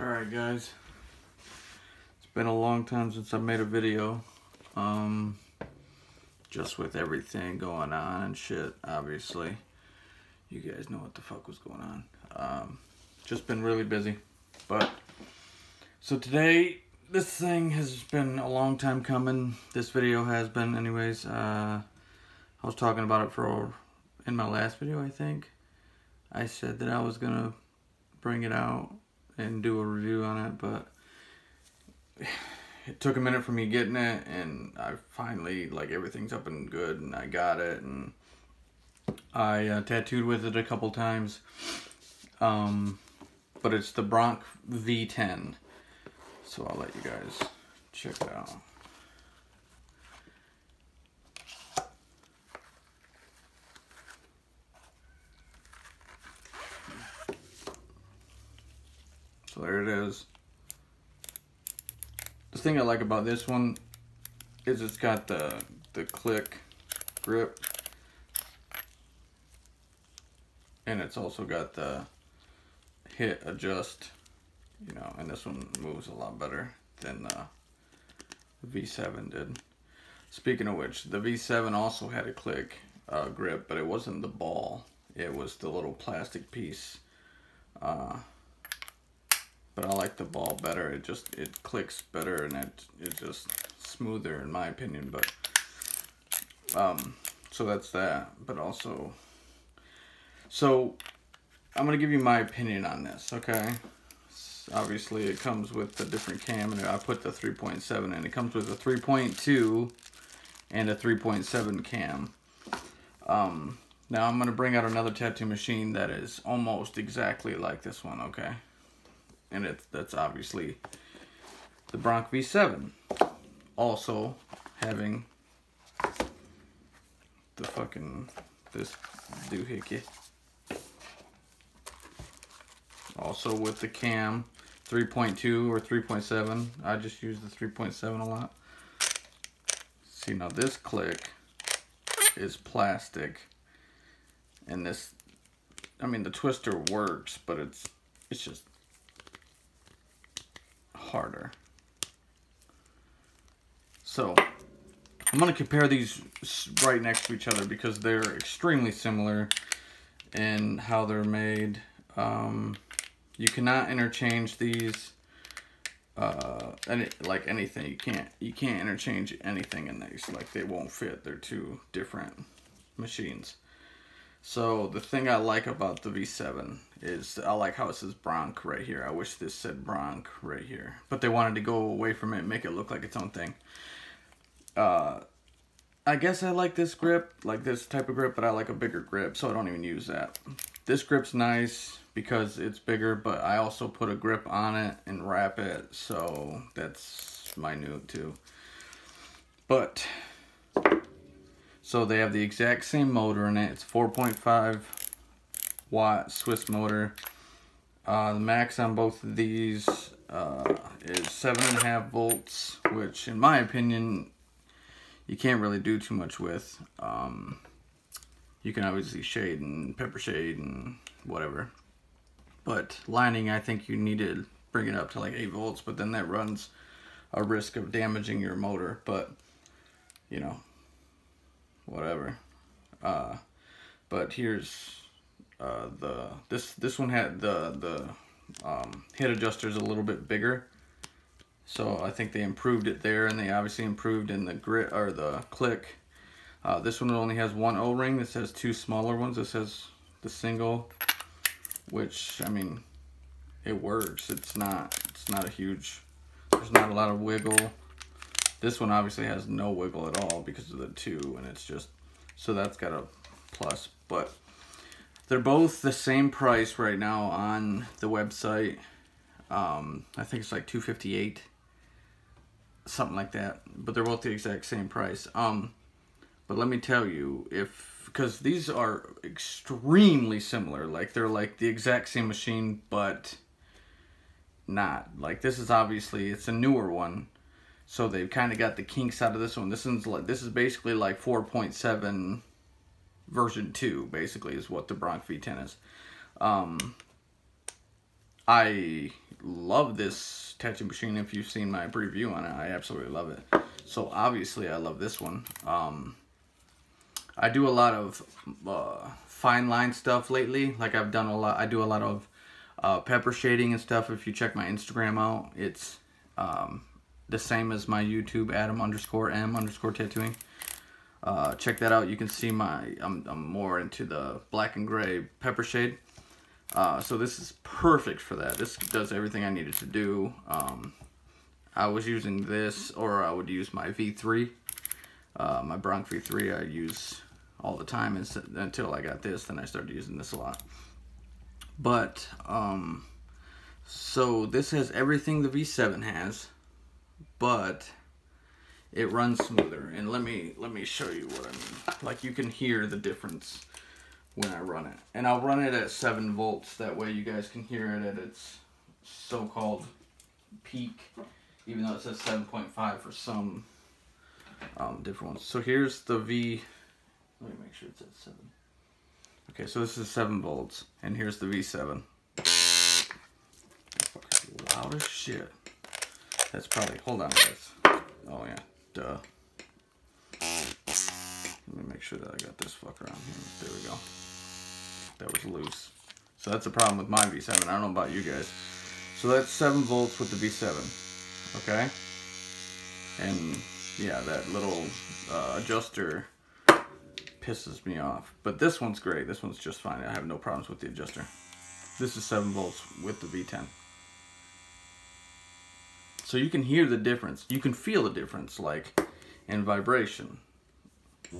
Alright guys, it's been a long time since I made a video, um, just with everything going on and shit, obviously. You guys know what the fuck was going on. Um, just been really busy, but, so today, this thing has been a long time coming, this video has been anyways, uh, I was talking about it for, in my last video I think, I said that I was gonna bring it out and do a review on it, but it took a minute for me getting it, and I finally, like, everything's up and good, and I got it, and I uh, tattooed with it a couple times, um, but it's the Bronc V10, so I'll let you guys check it out. So there it is. The thing I like about this one is it's got the the click grip. And it's also got the hit adjust you know and this one moves a lot better than the V7 did. Speaking of which the V7 also had a click uh, grip but it wasn't the ball. It was the little plastic piece uh, but I like the ball better. It just, it clicks better and it, it's just smoother in my opinion, but, um, so that's that, but also, so I'm going to give you my opinion on this, okay? Obviously it comes with a different cam and I put the 3.7 in. It comes with a 3.2 and a 3.7 cam. Um, now I'm going to bring out another tattoo machine that is almost exactly like this one, okay? And it's that's obviously the Bronc V7. Also having the fucking this doohickey. Also with the cam 3.2 or 3.7. I just use the 3.7 a lot. See now this click is plastic and this I mean the twister works but it's it's just harder. So, I'm going to compare these right next to each other because they're extremely similar in how they're made. Um, you cannot interchange these uh, any, like anything. You can't you can't interchange anything in these. Like they won't fit. They're two different machines. So the thing I like about the V7 is I like how it says Bronc right here. I wish this said Bronc right here. But they wanted to go away from it and make it look like its own thing. Uh, I guess I like this grip, like this type of grip, but I like a bigger grip, so I don't even use that. This grip's nice because it's bigger, but I also put a grip on it and wrap it, so that's my minute too. But so they have the exact same motor in it. It's 4.5 watt Swiss motor. Uh, the max on both of these uh, is seven and a half volts, which in my opinion, you can't really do too much with. Um, you can obviously shade and pepper shade and whatever. But lining, I think you need to bring it up to like 8 volts, but then that runs a risk of damaging your motor. But, you know, whatever. Uh, but here's uh, the this this one had the the um, hit adjuster is a little bit bigger, so I think they improved it there, and they obviously improved in the grit or the click. Uh, this one only has one O-ring. This has two smaller ones. This has the single, which I mean, it works. It's not it's not a huge. There's not a lot of wiggle. This one obviously has no wiggle at all because of the two, and it's just, so that's got a plus. But they're both the same price right now on the website. Um, I think it's like 258 something like that. But they're both the exact same price. Um, but let me tell you, if because these are extremely similar, like they're like the exact same machine, but not. Like this is obviously it's a newer one. So they've kind of got the kinks out of this one. This one's like this is basically like 4.7 version 2 basically is what the Bronc V10 is. Um, I love this tattoo machine. If you've seen my preview on it, I absolutely love it. So obviously I love this one. Um, I do a lot of uh, fine line stuff lately. Like I've done a lot, I do a lot of uh, pepper shading and stuff. If you check my Instagram out, it's um, the same as my YouTube, Adam underscore M underscore tattooing. Uh, check that out. You can see my, I'm, I'm more into the black and gray pepper shade. Uh, so this is perfect for that. This does everything I needed to do. Um, I was using this or I would use my V3. Uh, my Bronc V3 I use all the time until I got this. Then I started using this a lot. But, um, so this has everything the V7 has, but it runs smoother. And let me, let me show you what I mean. Like you can hear the difference when I run it. And I'll run it at 7 volts. That way you guys can hear it at its so-called peak. Even though it says 7.5 for some um, different ones. So here's the V. Let me make sure it's at 7. Okay, so this is 7 volts. And here's the V7. Loud as shit. That's probably, hold on guys. Oh yeah, duh. Let me make sure that I got this fucker on here. There we go. That was loose. So that's the problem with my V7. I don't know about you guys. So that's 7 volts with the V7. Okay? And yeah, that little uh, adjuster pisses me off. But this one's great. This one's just fine. I have no problems with the adjuster. This is 7 volts with the V10. So you can hear the difference. You can feel the difference, like in vibration. See,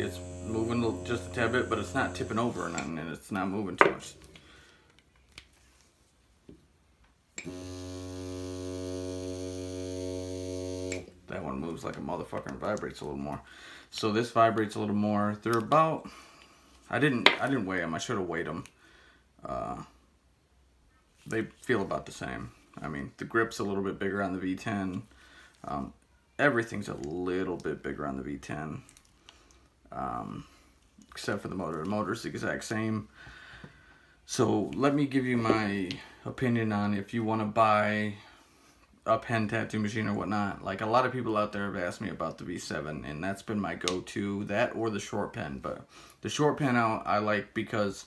it's moving just a tad bit, but it's not tipping over or nothing, and it's not moving too much. That one moves like a motherfucker and vibrates a little more. So this vibrates a little more. They're about, I didn't, I didn't weigh them. I should have weighed them. Uh, they feel about the same. I mean, the grip's a little bit bigger on the V10. Um, everything's a little bit bigger on the V10 um, except for the motor. The motor's the exact same. So let me give you my opinion on if you want to buy a pen tattoo machine or whatnot. Like a lot of people out there have asked me about the V7 and that's been my go-to, that or the short pen. But the short pen I, I like because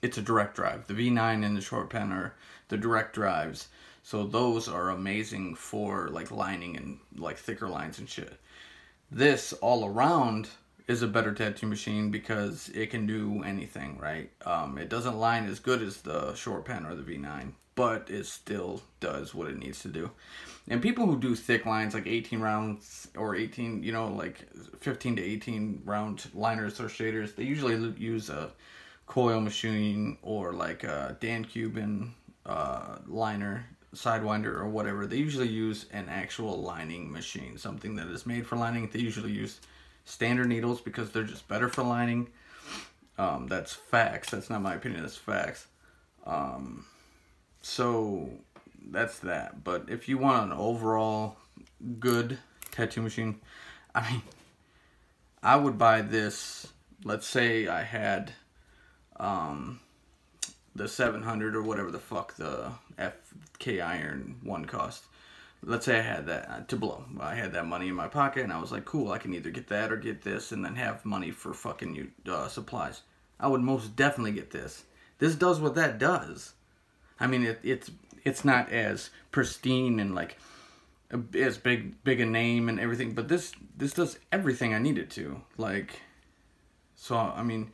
it's a direct drive. The V9 and the short pen are the direct drives. So those are amazing for like lining and like thicker lines and shit. This all around is a better tattoo machine because it can do anything, right? Um, it doesn't line as good as the short pen or the V9, but it still does what it needs to do. And people who do thick lines, like 18 rounds or 18, you know, like 15 to 18 round liners or shaders, they usually use a coil machine or like a Dan Kubin uh, liner Sidewinder or whatever, they usually use an actual lining machine, something that is made for lining. They usually use standard needles because they're just better for lining. Um, that's facts. That's not my opinion. That's facts. Um, so that's that. But if you want an overall good tattoo machine, I mean, I would buy this. Let's say I had um, the 700 or whatever the fuck the FK Iron one cost. Let's say I had that uh, to blow. I had that money in my pocket and I was like, cool, I can either get that or get this and then have money for fucking uh, supplies. I would most definitely get this. This does what that does. I mean, it, it's it's not as pristine and like as big big a name and everything, but this this does everything I needed to. Like, so I mean,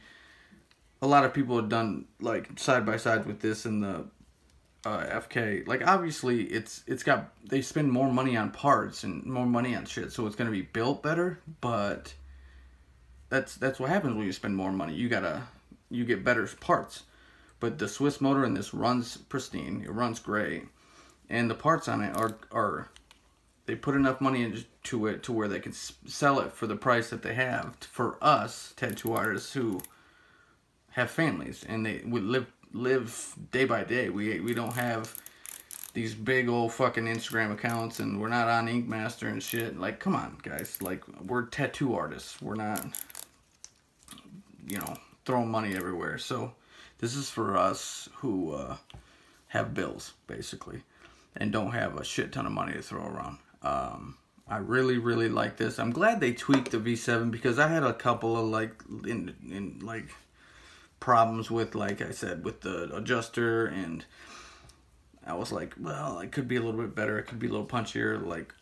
a lot of people have done like side by side with this and the uh, FK. Like obviously it's it's got they spend more money on parts and more money on shit, so it's gonna be built better. But that's that's what happens when you spend more money. You gotta you get better parts. But the Swiss motor in this runs pristine. It runs great, and the parts on it are are they put enough money into it to where they can sell it for the price that they have for us tattoo artists who have families and they would live live day by day. We we don't have these big old fucking Instagram accounts and we're not on Ink Master and shit. Like, come on, guys. Like, we're tattoo artists. We're not, you know, throwing money everywhere. So This is for us who uh, have bills, basically, and don't have a shit ton of money to throw around. Um, I really, really like this. I'm glad they tweaked the V7 because I had a couple of like in in like problems with, like I said, with the adjuster, and I was like, well, it could be a little bit better. It could be a little punchier, like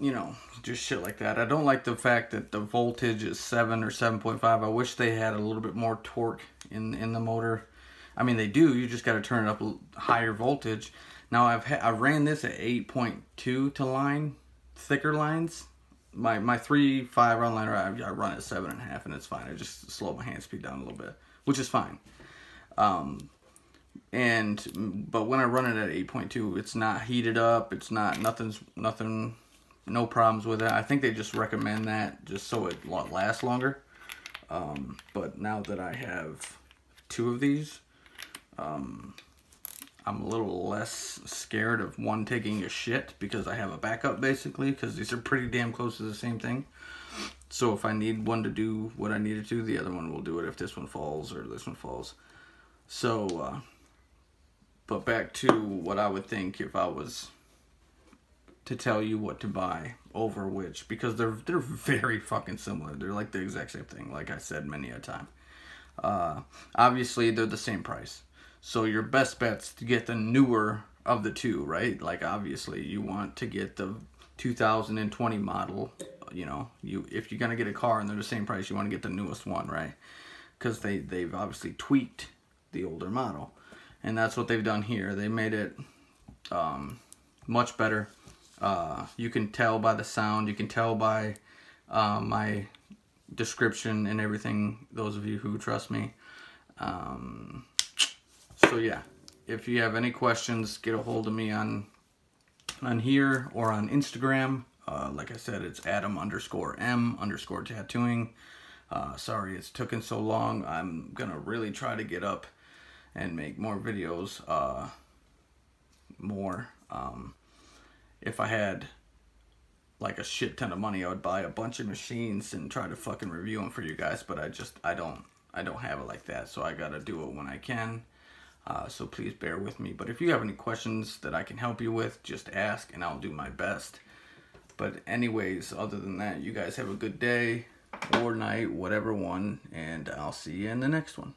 you know, just shit like that. I don't like the fact that the voltage is 7 or 7.5. I wish they had a little bit more torque in in the motor. I mean, they do. You just got to turn it up higher voltage. Now, I've I ran this at 8.2 to line, thicker lines. My my 3, 5 run liner, I, I run at 7.5 and it's fine. I just slow my hand speed down a little bit, which is fine. Um, and but when I run it at 8.2, it's not heated up. It's not nothing's nothing no problems with it. I think they just recommend that just so it lasts longer. Um, but now that I have two of these, um, I'm a little less scared of one taking a shit because I have a backup basically because these are pretty damn close to the same thing. So if I need one to do what I need to do, the other one will do it if this one falls or this one falls. So, uh, but back to what I would think if I was to tell you what to buy over which because they're they're very fucking similar. They're like the exact same thing, like I said many a time. Uh, obviously, they're the same price, so your best bet's to get the newer of the two, right? Like obviously, you want to get the 2020 model. You know, you if you're gonna get a car and they're the same price, you want to get the newest one, right? Because they they've obviously tweaked the older model, and that's what they've done here. They made it um, much better uh, you can tell by the sound, you can tell by uh, my description and everything, those of you who trust me. Um, so yeah, if you have any questions, get a hold of me on on here or on Instagram. Uh, like I said, it's Adam underscore M underscore tattooing. Uh, sorry it's taken so long. I'm gonna really try to get up and make more videos. Uh, more. Um, if I had like a shit ton of money, I would buy a bunch of machines and try to fucking review them for you guys. But I just, I don't, I don't have it like that. So I gotta do it when I can. Uh, so please bear with me. But if you have any questions that I can help you with, just ask and I'll do my best. But anyways, other than that, you guys have a good day or night, whatever one, and I'll see you in the next one.